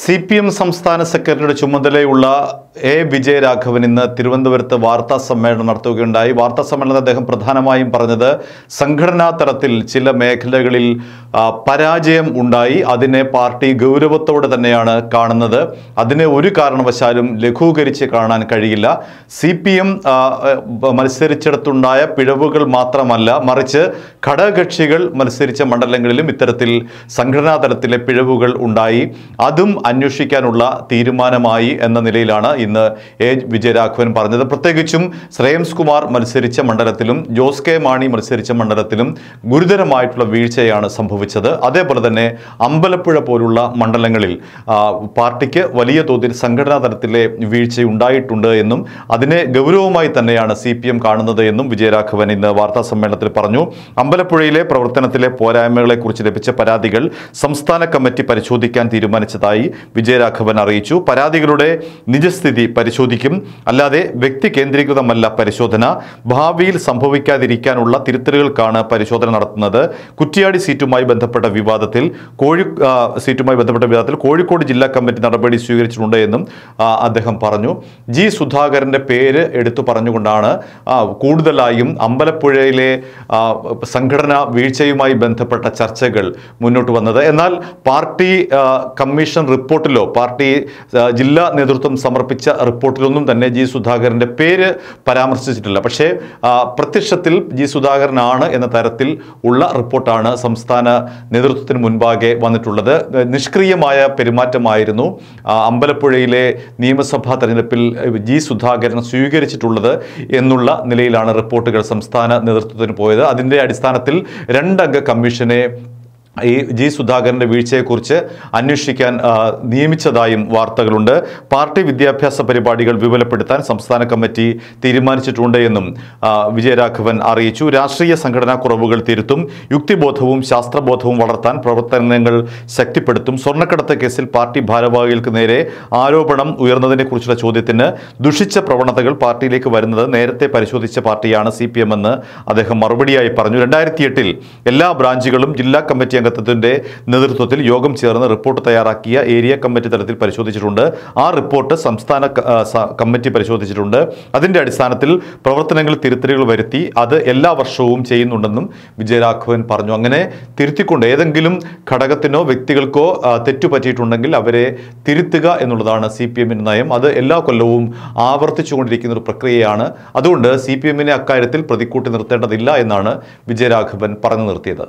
C P M സംസ്ഥാന സെക്രട്ടറിയുടെ ചുമതലയുള്ള എ വിജയരാഘവൻ ഇന്ന് തിരുവനന്തപുരത്ത് വാർത്താ സമ്മേളനം നടത്തുകയുണ്ടായി. വാർത്താ സമ്മേളനത്തിൽ അദ്ദേഹം പ്രധാനമായും പറഞ്ഞത് സംഘടനാ തലത്തിൽ ചില മേഖലകളിൽ പരാജയം ഉണ്ടായി. അതിനെ പാർട്ടി ഗൗരവത്തോടെ തന്നെയാണ് കാണുന്നത്. അതിനെ ഒരു കാരണവശാലും ലഘൂകരിച്ച് കാണാൻ കഴിയില്ല. സി പി എം മത്സരിച്ചിടത്തുണ്ടായ പിഴവുകൾ മാത്രമല്ല മറിച്ച് ഘടകകക്ഷികൾ മത്സരിച്ച മണ്ഡലങ്ങളിലും ഇത്തരത്തിൽ സംഘടനാ തലത്തിലെ പിഴവുകൾ ഉണ്ടായി. അതും അന്വേഷിക്കാനുള്ള തീരുമാനമായി എന്ന നിലയിലാണ് ഇന്ന് എ. വിജയരാഘവൻ പറഞ്ഞത്. പ്രത്യേകിച്ചും ശ്രേയംസ് കുമാർ മത്സരിച്ച മണ്ഡലത്തിലും ജോസ് കെ മാണി മത്സരിച്ച മണ്ഡലത്തിലും ഗുരുതരമായിട്ടുള്ള വീഴ്ചയാണ് സംഭവിച്ചത്. അതേപോലെ തന്നെ അമ്പലപ്പുഴ പോലുള്ള മണ്ഡലങ്ങളിൽ പാർട്ടിക്ക് വലിയ തോതിൽ സംഘടനാ തലത്തിലെ വീഴ്ച ഉണ്ടായിട്ടുണ്ട് എന്നും അതിനെ ഗൗരവമായി തന്നെയാണ് സി പി എം കാണുന്നത് എന്നും വിജയരാഘവൻ ഇന്ന് വാർത്താ സമ്മേളനത്തിൽ പറഞ്ഞു. അമ്പലപ്പുഴയിലെ പ്രവർത്തനത്തിലെ പോരായ്മകളെക്കുറിച്ച് ലഭിച്ച പരാതികൾ സംസ്ഥാന കമ്മിറ്റി പരിശോധിക്കാൻ തീരുമാനിച്ചതായി വിജയരാഘവൻ അറിയിച്ചു. പരാതികളുടെ നിജസ്ഥിതി പരിശോധിക്കും. അല്ലാതെ വ്യക്തി കേന്ദ്രീകൃതമല്ല പരിശോധന. ഭാവിയിൽ സംഭവിക്കാതിരിക്കാനുള്ള തിരുത്തലുകൾക്കാണ് പരിശോധന നടത്തുന്നത്. കുറ്റിയാടി സീറ്റുമായി ബന്ധപ്പെട്ട വിവാദത്തിൽ കോഴി സീറ്റുമായി ബന്ധപ്പെട്ട വിവാദത്തിൽ കോഴിക്കോട് ജില്ലാ കമ്മിറ്റി നടപടി സ്വീകരിച്ചിട്ടുണ്ട് എന്നും അദ്ദേഹം പറഞ്ഞു. ജി സുധാകരന്റെ പേര് എടുത്തു പറഞ്ഞുകൊണ്ടാണ് കൂടുതലായും അമ്പലപ്പുഴയിലെ സംഘടനാ വീഴ്ചയുമായി ബന്ധപ്പെട്ട ചർച്ചകൾ മുന്നോട്ട് വന്നത്. എന്നാൽ പാർട്ടി കമ്മീഷൻ കമ്മീഷൻ റിപ്പോർട്ടിലോ പാർട്ടി ജില്ലാ നേതൃത്വം സമർപ്പിച്ച റിപ്പോർട്ടിലൊന്നും തന്നെ ജി സുധാകരന്റെ പേര് പരാമർശിച്ചിട്ടില്ല. പക്ഷേ പ്രത്യക്ഷത്തിൽ ജി സുധാകരനാണ് എന്ന തരത്തിൽ ഉള്ള റിപ്പോർട്ടാണ് സംസ്ഥാന നേതൃത്വത്തിന് മുൻപാകെ വന്നിട്ടുള്ളത്. നിഷ്ക്രിയമായ പെരുമാറ്റമായിരുന്നു അമ്പലപ്പുഴയിലെ നിയമസഭാ തെരഞ്ഞെടുപ്പിൽ ജി സുധാകരൻ സ്വീകരിച്ചിട്ടുള്ളത് എന്നുള്ള നിലയിലാണ് റിപ്പോർട്ടുകൾ സംസ്ഥാന നേതൃത്വത്തിന് പോയത്. അതിന്റെ അടിസ്ഥാനത്തിൽ രണ്ടംഗ കമ്മീഷനെ ഈ ജി സുധാകരന്റെ വീഴ്ചയെക്കുറിച്ച് അന്വേഷിക്കാൻ നിയമിച്ചതായും വാർത്തകളുണ്ട്. പാർട്ടി വിദ്യാഭ്യാസ പരിപാടികൾ വിപുലപ്പെടുത്താൻ സംസ്ഥാന കമ്മിറ്റി തീരുമാനിച്ചിട്ടുണ്ട് എന്നും വിജയരാഘവൻ അറിയിച്ചു. രാഷ്ട്രീയ സംഘടനാ കുറവുകൾ തിരുത്തും യുക്തിബോധവും ശാസ്ത്രബോധവും വളർത്താൻ പ്രവർത്തനങ്ങൾ ശക്തിപ്പെടുത്തും. സ്വർണക്കടത്ത് കേസിൽ പാർട്ടി ഭാരവാഹികൾക്ക് നേരെ ആരോപണം ഉയർന്നതിനെക്കുറിച്ചുള്ള ചോദ്യത്തിന് ദുഷിച്ച പ്രവണതകൾ പാർട്ടിയിലേക്ക് വരുന്നത് നേരത്തെ പരിശോധിച്ച പാർട്ടിയാണ് സി പി എം എന്ന് അദ്ദേഹം മറുപടിയായി പറഞ്ഞു. രണ്ടായിരത്തി എട്ടിൽ എല്ലാ ബ്രാഞ്ചുകളും ജില്ലാ കമ്മിറ്റി അംഗത്വത്തിന്റെ നേതൃത്വത്തിൽ യോഗം ചേർന്ന് റിപ്പോർട്ട് തയ്യാറാക്കിയ ഏരിയ കമ്മിറ്റി തലത്തിൽ പരിശോധിച്ചിട്ടുണ്ട്. ആ റിപ്പോർട്ട് സംസ്ഥാന കമ്മിറ്റി പരിശോധിച്ചിട്ടുണ്ട്. അതിന്റെ അടിസ്ഥാനത്തിൽ പ്രവർത്തനങ്ങൾ തിരുത്തലുകൾ വരുത്തി അത് എല്ലാ വർഷവും ചെയ്യുന്നുണ്ടെന്നും വിജയരാഘവൻ പറഞ്ഞു. അങ്ങനെ തിരുത്തിക്കൊണ്ട് ഏതെങ്കിലും ഘടകത്തിനോ വ്യക്തികൾക്കോ തെറ്റുപറ്റിയിട്ടുണ്ടെങ്കിൽ തെറ്റു അവരെ തിരുത്തുക എന്നുള്ളതാണ് സി പി എമ്മിന്റെ നയം. അത് എല്ലാ കൊല്ലവും ആവർത്തിച്ചുകൊണ്ടിരിക്കുന്ന ഒരു പ്രക്രിയയാണ്. അതുകൊണ്ട് സി പി എമ്മിനെ അക്കാര്യത്തിൽ പ്രതിക്കൂട്ടി നിർത്തേണ്ടതില്ല എന്നാണ് വിജയരാഘവൻ പറഞ്ഞു നിർത്തിയത്.